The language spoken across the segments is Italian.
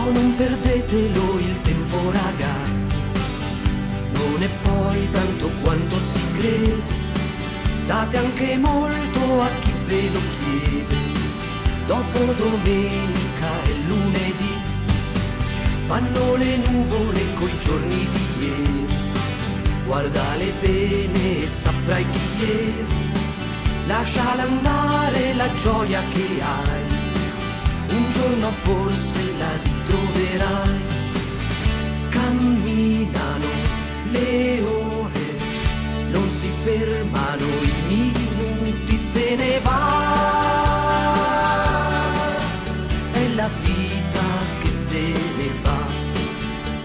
No, non perdetelo il tempo ragazzi, non è poi tanto quanto si crede, date anche molto a chi ve lo chiede, dopo domenica e lunedì, vanno le nuvole coi giorni di ieri, guardale bene e saprai chi è. Lasciala andare la gioia che hai, un giorno forse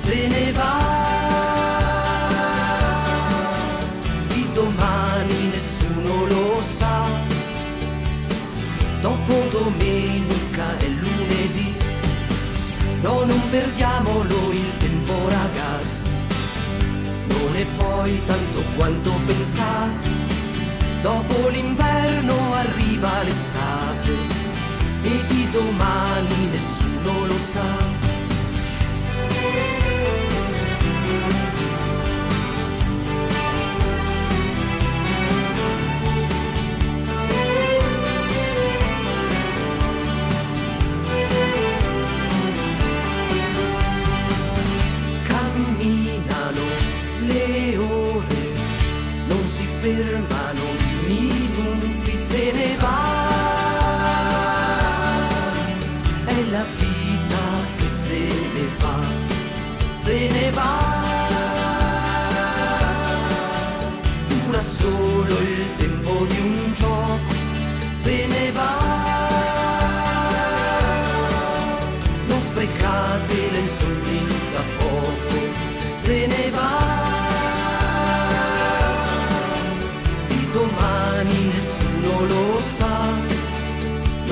se ne va. Di domani nessuno lo sa. Dopo domenica e lunedì. No, non perdiamolo il tempo ragazzi. Non è poi tanto quanto pensate. Dopo l'inverno arriva non si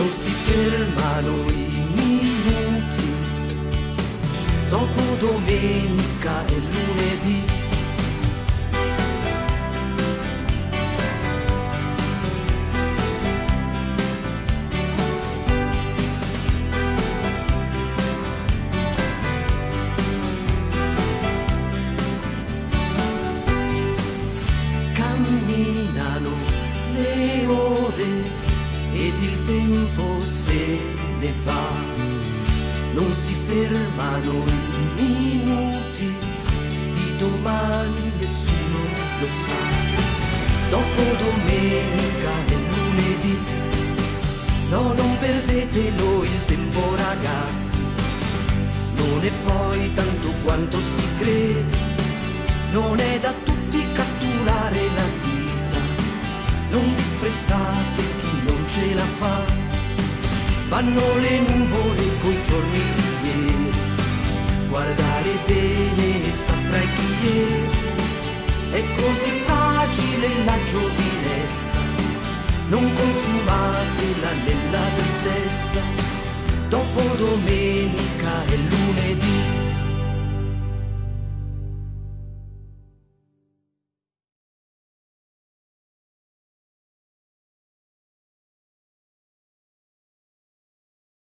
non si fermano i minuti. Dopo domenica e lunedì. Ne va, non si fermano i minuti, di domani nessuno lo sa. Dopo domenica e lunedì, no, non perdetelo il tempo ragazzi, non è poi tanto quanto si Vanno le nuvole coi giorni di ieri, guardare bene e saprai chi è. È così fragile la giovinezza, non consumatela nella tristezza. Dopo domenica e lunedì